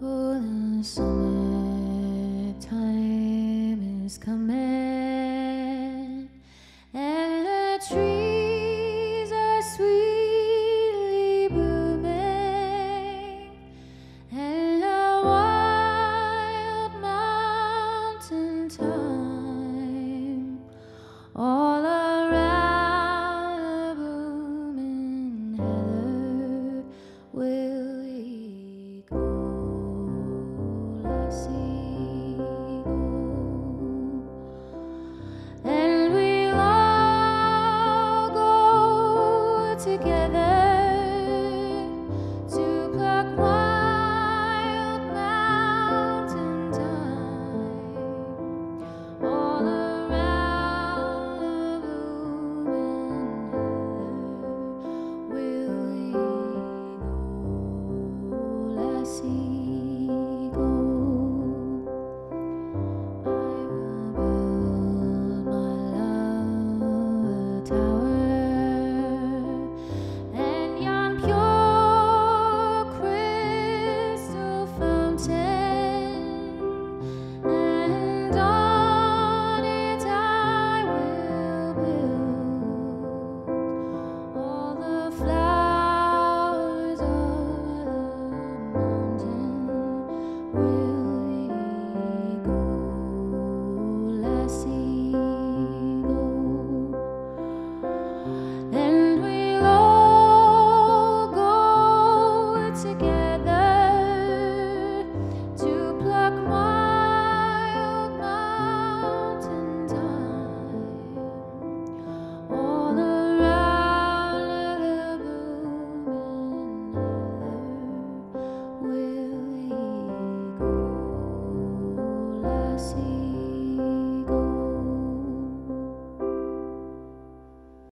Oh, the summertime is coming,